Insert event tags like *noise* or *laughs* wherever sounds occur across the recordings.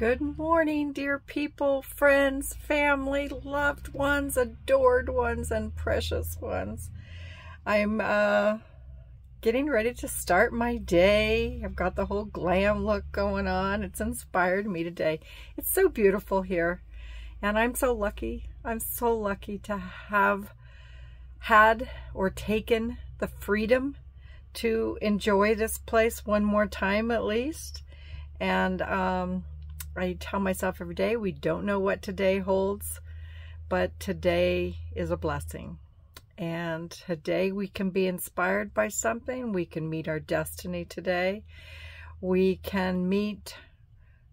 Good morning, dear people, friends, family, loved ones, adored ones, and precious ones. I'm uh, getting ready to start my day. I've got the whole glam look going on. It's inspired me today. It's so beautiful here. And I'm so lucky. I'm so lucky to have had or taken the freedom to enjoy this place one more time at least. And um, I tell myself every day, we don't know what today holds, but today is a blessing. And today we can be inspired by something. We can meet our destiny today. We can meet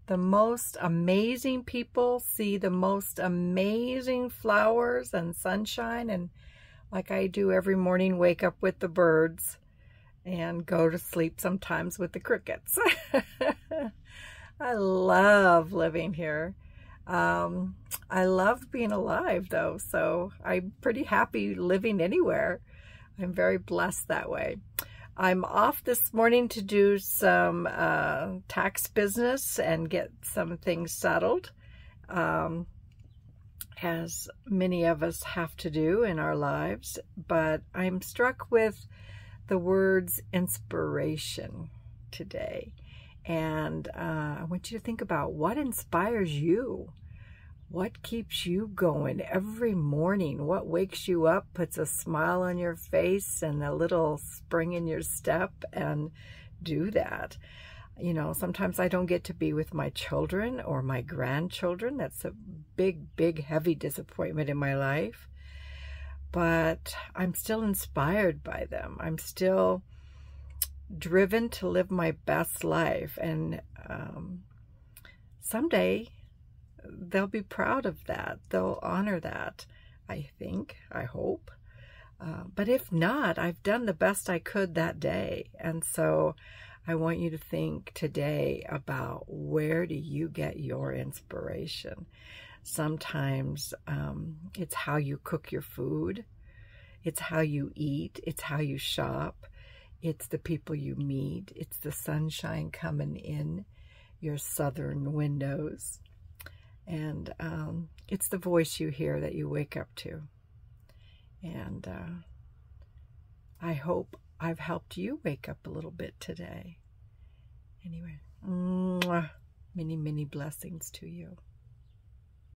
the most amazing people, see the most amazing flowers and sunshine. And like I do every morning, wake up with the birds and go to sleep sometimes with the crickets. *laughs* I love living here. Um, I love being alive though, so I'm pretty happy living anywhere. I'm very blessed that way. I'm off this morning to do some uh, tax business and get some things settled, um, as many of us have to do in our lives. But I'm struck with the words inspiration today. And uh, I want you to think about what inspires you. What keeps you going every morning? What wakes you up, puts a smile on your face and a little spring in your step and do that. You know, sometimes I don't get to be with my children or my grandchildren. That's a big, big, heavy disappointment in my life. But I'm still inspired by them. I'm still driven to live my best life. And um, someday they'll be proud of that. They'll honor that, I think, I hope. Uh, but if not, I've done the best I could that day. And so I want you to think today about where do you get your inspiration? Sometimes um, it's how you cook your food. It's how you eat. It's how you shop. It's the people you meet. It's the sunshine coming in your southern windows. And um, it's the voice you hear that you wake up to. And uh, I hope I've helped you wake up a little bit today. Anyway, mwah, many, many blessings to you.